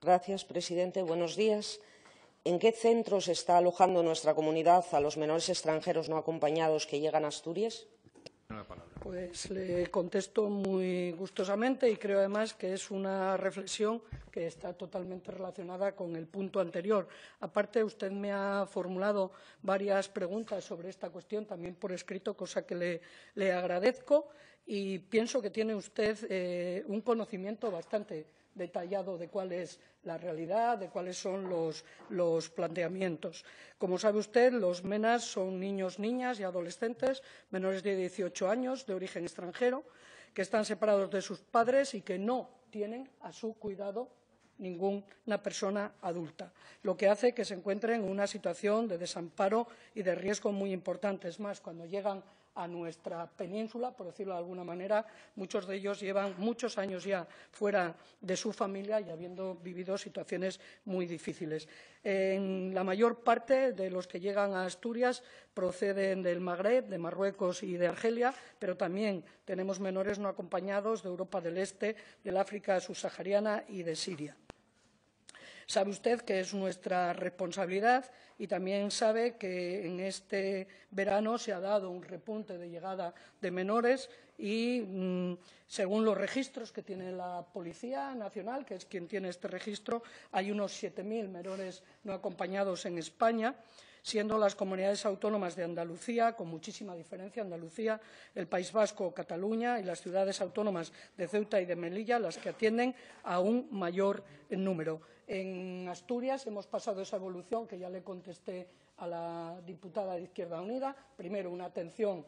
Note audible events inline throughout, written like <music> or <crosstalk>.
Gracias, presidente. Buenos días. ¿En qué centros está alojando nuestra comunidad a los menores extranjeros no acompañados que llegan a Asturias? Pues le contesto muy gustosamente y creo además que es una reflexión que está totalmente relacionada con el punto anterior. Aparte, usted me ha formulado varias preguntas sobre esta cuestión, también por escrito, cosa que le, le agradezco y pienso que tiene usted eh, un conocimiento bastante detallado de cuál es la realidad, de cuáles son los, planteamientos. Como sabe usted, los MENAS son niños, niñas y adolescentes menores de 18 años de origen extranjero que están separados de sus padres y que no tienen a su cuidado ninguna persona adulta, lo que hace que se encuentren en una situación de desamparo y de riesgo muy importante. Es más, cuando llegan a nuestra península, por decirlo de alguna manera. Muchos de ellos llevan muchos años ya fuera de su familia y habiendo vivido situaciones muy difíciles. En la mayor parte de los que llegan a Asturias proceden del Magreb, de Marruecos y de Argelia, pero también tenemos menores no acompañados de Europa del Este, del África subsahariana y de Siria. Sabe usted que es nuestra responsabilidad y también sabe que en este verano se ha dado un repunte de llegada de menores y, mm, según los registros que tiene la Policía Nacional, que es quien tiene este registro, hay unos 7.000 menores no acompañados en España siendo las comunidades autónomas de Andalucía, con muchísima diferencia, Andalucía, el País Vasco, Cataluña y las ciudades autónomas de Ceuta y de Melilla las que atienden a un mayor número. En Asturias hemos pasado esa evolución que ya le contesté a la diputada de Izquierda Unida. Primero, una atención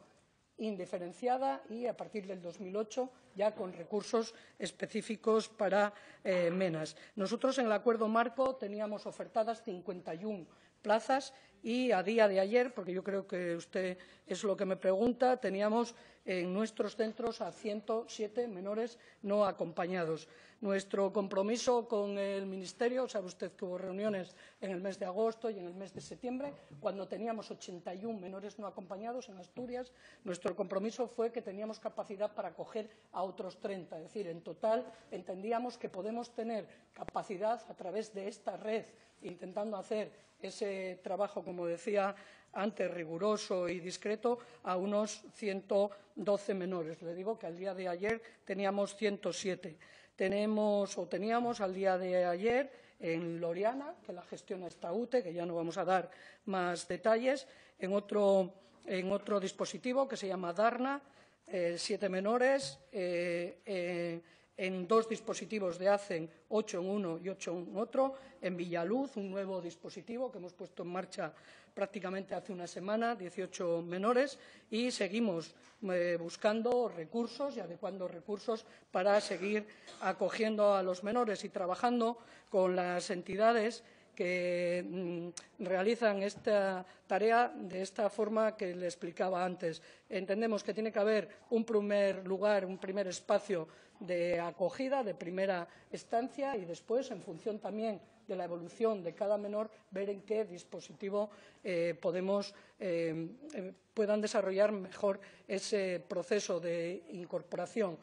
indiferenciada y a partir del 2008 ya con recursos específicos para eh, MENAS. Nosotros en el acuerdo marco teníamos ofertadas 51 plazas y a día de ayer, porque yo creo que usted es lo que me pregunta, teníamos en nuestros centros a 107 menores no acompañados. Nuestro compromiso con el Ministerio, sabe usted que hubo reuniones en el mes de agosto y en el mes de septiembre, cuando teníamos 81 menores no acompañados en Asturias, nuestro compromiso fue que teníamos capacidad para acoger a otros 30. Es decir, en total entendíamos que podemos tener capacidad a través de esta red, intentando hacer ese trabajo, como decía antes, riguroso y discreto, a unos 112 menores. Le digo que al día de ayer teníamos 107. Tenemos o teníamos al día de ayer en Loriana, que la gestiona esta UTE, que ya no vamos a dar más detalles, en otro, en otro dispositivo que se llama Darna, eh, siete menores, eh, eh, en dos dispositivos de ACEN, ocho en uno y ocho en otro, en Villaluz, un nuevo dispositivo que hemos puesto en marcha prácticamente hace una semana, 18 menores, y seguimos eh, buscando recursos y adecuando recursos para seguir acogiendo a los menores y trabajando con las entidades que mm, realizan esta tarea de esta forma que le explicaba antes. Entendemos que tiene que haber un primer lugar, un primer espacio de acogida, de primera estancia y después, en función también de la evolución de cada menor, ver en qué dispositivo eh, podemos, eh, eh, puedan desarrollar mejor ese proceso de incorporación.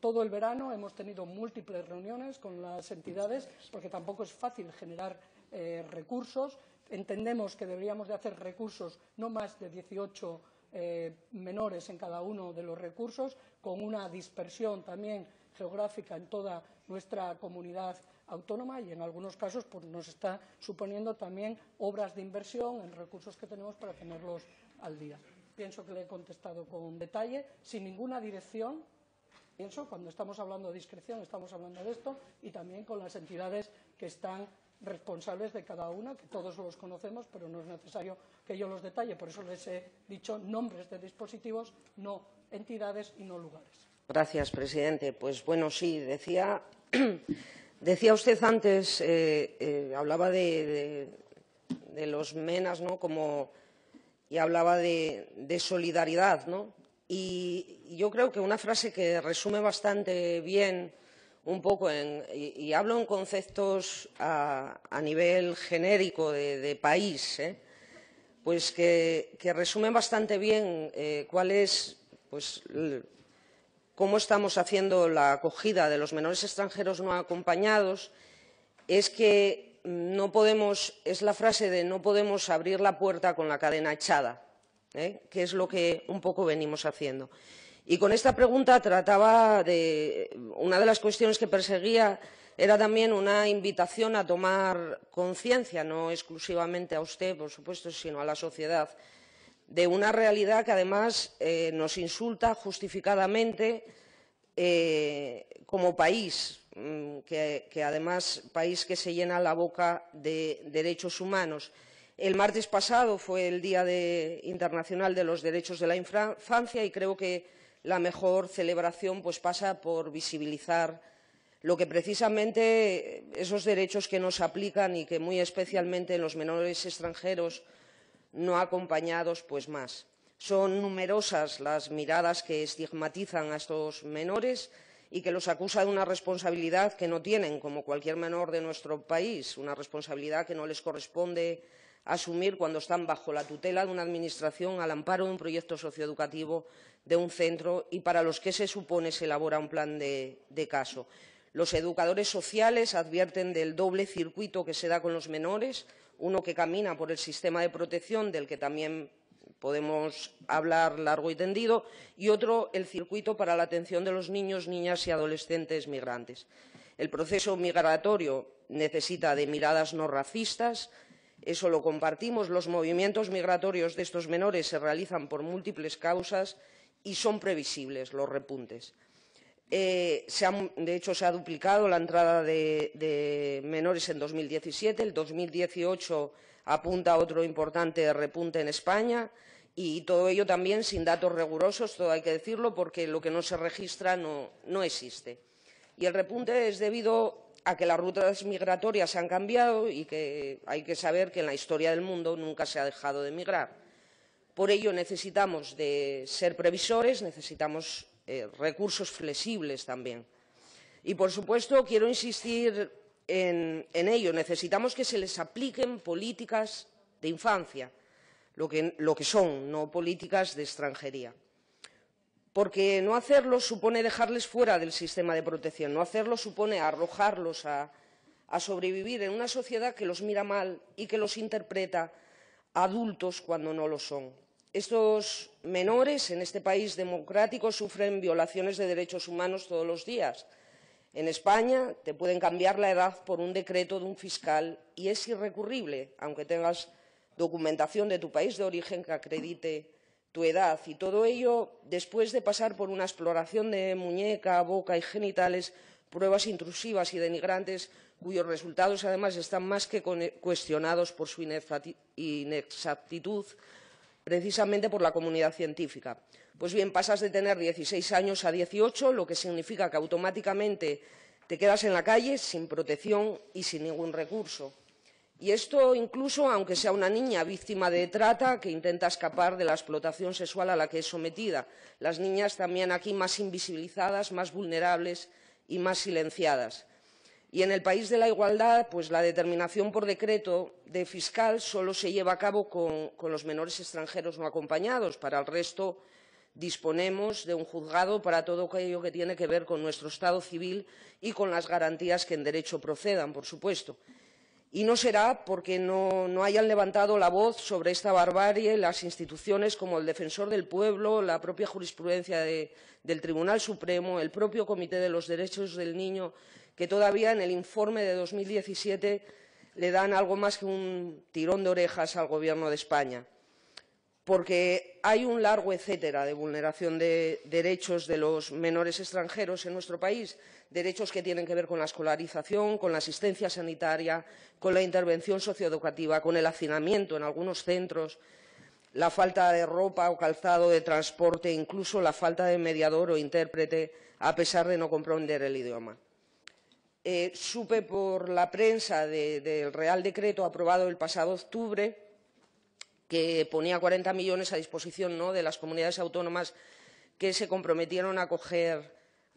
Todo el verano hemos tenido múltiples reuniones con las entidades porque tampoco es fácil generar recursos. Entendemos que deberíamos de hacer recursos no más de 18 eh, menores en cada uno de los recursos, con una dispersión también geográfica en toda nuestra comunidad autónoma y en algunos casos pues, nos está suponiendo también obras de inversión en recursos que tenemos para tenerlos al día. Pienso que le he contestado con detalle, sin ninguna dirección, Pienso, cuando estamos hablando de discreción, estamos hablando de esto y también con las entidades que están responsables de cada una, que todos los conocemos, pero no es necesario que yo los detalle. Por eso les he dicho nombres de dispositivos, no entidades y no lugares. Gracias, presidente. Pues bueno, sí, decía, <clears throat> decía usted antes, eh, eh, hablaba de, los MENAS, ¿no? Como, y hablaba de, de solidaridad, ¿no? Y yo creo que una frase que resume bastante bien un poco, y, hablo en conceptos a, nivel genérico de, país, ¿eh? pues que, que, resume bastante bien eh, cuál es, pues, cómo estamos haciendo la acogida de los menores extranjeros no acompañados es que no podemos, es la frase de no podemos abrir la puerta con la cadena echada, ¿eh? que es lo que un poco venimos haciendo. Y con esta pregunta trataba de una de las cuestiones que perseguía era también una invitación a tomar conciencia, no exclusivamente a usted, por supuesto, sino a la sociedad, de una realidad que además eh, nos insulta justificadamente eh, como país, mm, que, que, además país que se llena la boca de derechos humanos. El martes pasado fue el Día de, Internacional de los Derechos de la Infancia y creo que la mejor celebración pues, pasa por visibilizar lo que precisamente esos derechos que nos aplican y que muy especialmente en los menores extranjeros no acompañados pues más. Son numerosas las miradas que estigmatizan a estos menores y que los acusan de una responsabilidad que no tienen, como cualquier menor de nuestro país, una responsabilidad que no les corresponde asumir cuando están bajo la tutela de una administración al amparo de un proyecto socioeducativo de un centro y para los que se supone se elabora un plan de, de caso. Los educadores sociales advierten del doble circuito que se da con los menores, uno que camina por el sistema de protección, del que también podemos hablar largo y tendido, y otro, el circuito para la atención de los niños, niñas y adolescentes migrantes. El proceso migratorio necesita de miradas no racistas, eso lo compartimos. Los movimientos migratorios de estos menores se realizan por múltiples causas y son previsibles los repuntes. Eh, de hecho, se ha duplicado la entrada de, menores en 2017. El 2018 apunta a otro importante repunte en España y todo ello también sin datos rigurosos, todo hay que decirlo, porque lo que no se registra no existe. Y el repunte es debido a que las rutas migratorias han cambiado y que hay que saber que en la historia del mundo nunca se ha dejado de migrar. Por ello necesitamos de ser previsores, necesitamos eh, recursos flexibles también. Y, por supuesto, quiero insistir en, ello. Necesitamos que se les apliquen políticas de infancia, lo que son, no políticas de extranjería. Porque no hacerlo supone dejarles fuera del sistema de protección, no hacerlo supone arrojarlos a, a sobrevivir en una sociedad que los mira mal y que los interpreta adultos cuando no lo son. Estos menores en este país democrático sufren violaciones de derechos humanos todos los días. En España te pueden cambiar la edad por un decreto de un fiscal y es irrecurrible, aunque tengas documentación de tu país de origen que acredite tu edad. Y todo ello después de pasar por una exploración de muñeca, boca y genitales, pruebas intrusivas y denigrantes cuyos resultados además están más que cuestionados por su inexactitud precisamente por la comunidad científica. Pues bien, pasas de tener 16 años a 18, lo que significa que automáticamente te quedas en la calle sin protección y sin ningún recurso. Y esto incluso aunque sea una niña víctima de trata que intenta escapar de la explotación sexual a la que es sometida. Las niñas también aquí más invisibilizadas, más vulnerables y más silenciadas. Y en el país de la igualdad, pues la determinación por decreto de fiscal solo se lleva a cabo con, los menores extranjeros no acompañados. Para el resto, disponemos de un juzgado para todo aquello que tiene que ver con nuestro Estado civil y con las garantías que en derecho procedan, por supuesto. No será porque no, hayan levantado la voz sobre esta barbarie las instituciones como el Defensor del Pueblo, la propia jurisprudencia de, del Tribunal Supremo, el propio Comité de los Derechos del Niño, que todavía en el informe de 2017 le dan algo más que un tirón de orejas al Gobierno de España. Porque hay un largo etcétera de vulneración de derechos de los menores extranjeros en nuestro país, derechos que tienen que ver con la escolarización, con la asistencia sanitaria, con la intervención socioeducativa, con el hacinamiento en algunos centros, la falta de ropa o calzado de transporte, incluso la falta de mediador o intérprete, a pesar de no comprender el idioma. Eh, supe por la prensa del de, Real Decreto aprobado el pasado octubre que ponía 40 millones a disposición de las comunidades autónomas que se comprometieron a acoger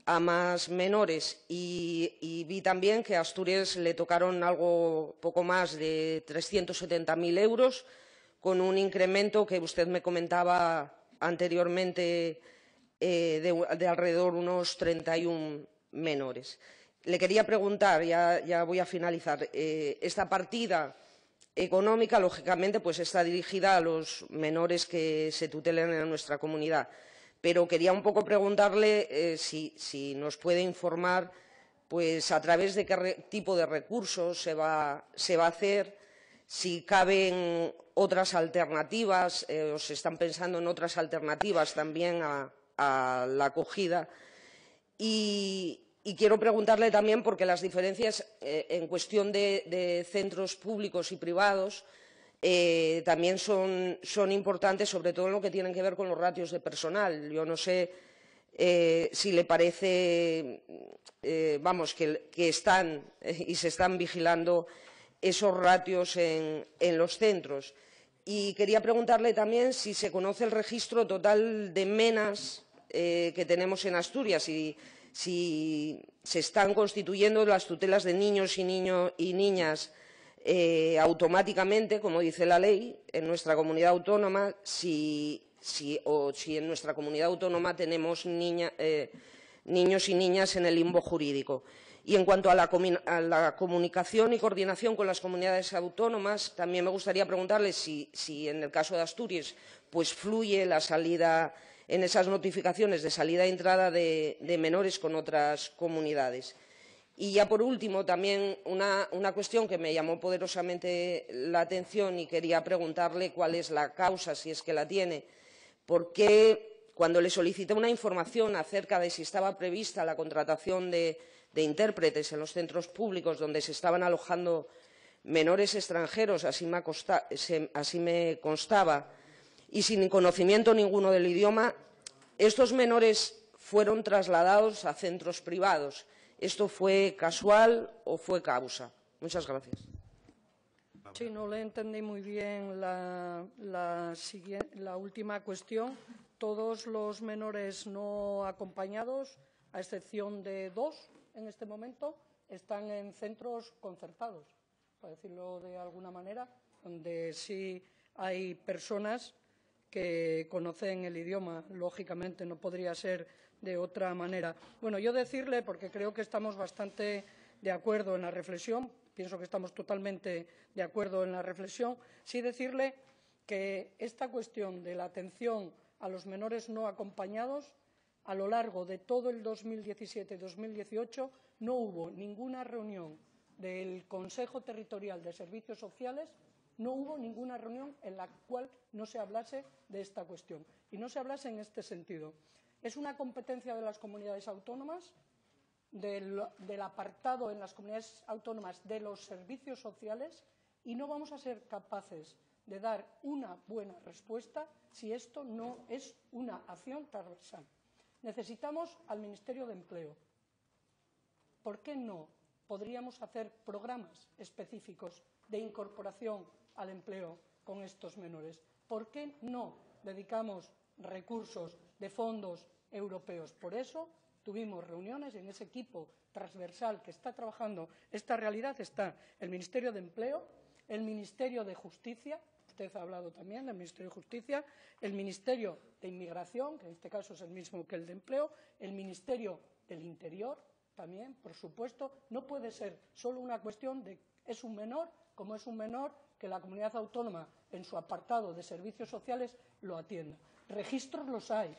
a más menores. Y, y, vi también que a Asturias le tocaron algo poco más de 370.000 euros con un incremento que usted me comentaba anteriormente eh, de, de alrededor de unos 31 menores. Le quería preguntar, ya, ya voy a finalizar, eh, esta partida económica, lógicamente, pues está dirigida a los menores que se tutelen en nuestra comunidad. Pero quería un poco preguntarle eh, si, nos puede informar pues, a través de qué tipo de recursos se va, se va, a hacer, si caben otras alternativas eh, o se están pensando en otras alternativas también a, a la acogida. Y, y quiero preguntarle también, porque las diferencias eh, en cuestión de, centros públicos y privados eh, también son, importantes, sobre todo en lo que tiene que ver con los ratios de personal. Yo no sé eh, si le parece, vamos, que, están y se están vigilando esos ratios en, los centros. Y quería preguntarle también si se conoce el registro total de menas que tenemos en Asturias y si se están constituyendo las tutelas de niños y, y niñas eh, automáticamente, como dice la ley, en nuestra comunidad autónoma, o si en nuestra comunidad autónoma tenemos eh, niños y niñas en el limbo jurídico. Y en cuanto a la, comunicación y coordinación con las comunidades autónomas, también me gustaría preguntarle si, si en el caso de Asturias pues fluye la salida en esas notificaciones de salida e entrada de, menores con otras comunidades. Y ya por último, también una, cuestión que me llamó poderosamente la atención y quería preguntarle cuál es la causa, si es que la tiene. ¿Por qué cuando le solicité una información acerca de si estaba prevista la contratación de, intérpretes en los centros públicos donde se estaban alojando menores extranjeros, así me constaba, y sin conocimiento ninguno del idioma, estos menores fueron trasladados a centros privados. ¿Esto fue casual o fue causa? Muchas gracias. Sí, no le entendí muy bien la, la, última cuestión. Todos los menores no acompañados, a excepción de dos en este momento, están en centros concertados, para decirlo de alguna manera, donde sí hay personas que conocen el idioma, lógicamente, no podría ser de otra manera. Bueno, yo decirle, porque creo que estamos bastante de acuerdo en la reflexión, pienso que estamos totalmente de acuerdo en la reflexión, sí decirle que esta cuestión de la atención a los menores no acompañados, a lo largo de todo el 2017-2018 no hubo ninguna reunión del Consejo Territorial de Servicios Sociales no hubo ninguna reunión en la cual no se hablase de esta cuestión y no se hablase en este sentido. Es una competencia de las comunidades autónomas, del, apartado en las comunidades autónomas de los servicios sociales y no vamos a ser capaces de dar una buena respuesta si esto no es una acción transversal. Necesitamos al Ministerio de Empleo. ¿Por qué no podríamos hacer programas específicos de incorporación al empleo con estos menores? ¿Por qué no dedicamos recursos de fondos europeos? Por eso tuvimos reuniones en ese equipo transversal que está trabajando esta realidad está el Ministerio de Empleo, el Ministerio de Justicia, usted ha hablado también del Ministerio de Justicia, el Ministerio de Inmigración, que en este caso es el mismo que el de Empleo, el Ministerio del Interior también, por supuesto. No puede ser solo una cuestión de es un menor, como es un menor, que la comunidad autónoma en su apartado de servicios sociales lo atienda. Registros los hay.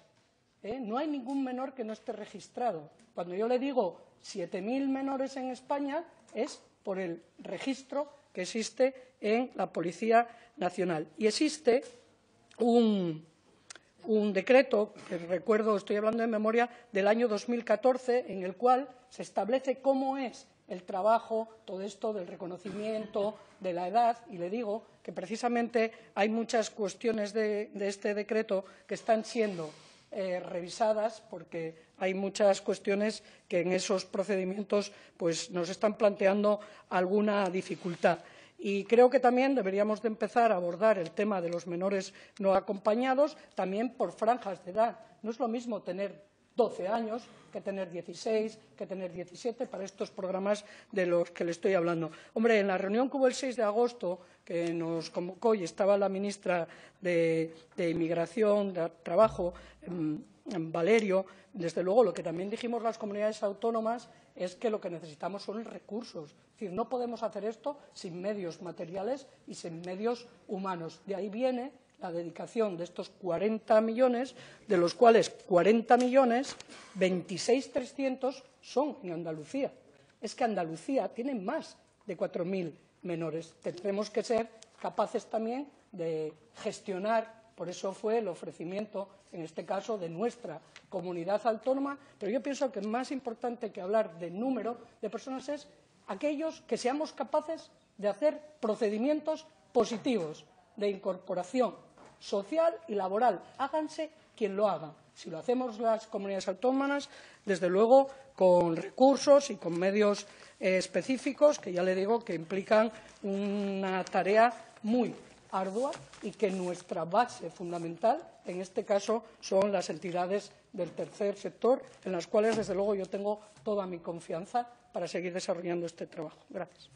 ¿eh? No hay ningún menor que no esté registrado. Cuando yo le digo 7.000 menores en España es por el registro que existe en la Policía Nacional. Y existe un, un decreto, que recuerdo, estoy hablando de memoria, del año 2014, en el cual se establece cómo es el trabajo, todo esto del reconocimiento de la edad, y le digo que precisamente hay muchas cuestiones de, este decreto que están siendo eh, revisadas porque hay muchas cuestiones que en esos procedimientos pues, nos están planteando alguna dificultad. Y creo que también deberíamos de empezar a abordar el tema de los menores no acompañados también por franjas de edad. No es lo mismo tener 12 años que tener 16, que tener 17 para estos programas de los que le estoy hablando. Hombre, en la reunión que hubo el 6 de agosto, que nos convocó y estaba la ministra de, de Inmigración, de Trabajo, Valerio, desde luego lo que también dijimos las comunidades autónomas es que lo que necesitamos son recursos. Es decir, no podemos hacer esto sin medios materiales y sin medios humanos. De ahí viene la dedicación de estos 40 millones, de los cuales 40 millones, 26.300 son en Andalucía. Es que Andalucía tiene más de 4.000 menores. Tendremos que ser capaces también de gestionar, por eso fue el ofrecimiento, en este caso, de nuestra comunidad autónoma, pero yo pienso que más importante que hablar de número de personas es aquellos que seamos capaces de hacer procedimientos positivos de incorporación social y laboral. Háganse quien lo haga. Si lo hacemos las comunidades autónomas, desde luego con recursos y con medios eh, específicos que ya le digo que implican una tarea muy ardua y que nuestra base fundamental, en este caso, son las entidades del tercer sector, en las cuales, desde luego, yo tengo toda mi confianza para seguir desarrollando este trabajo. Gracias.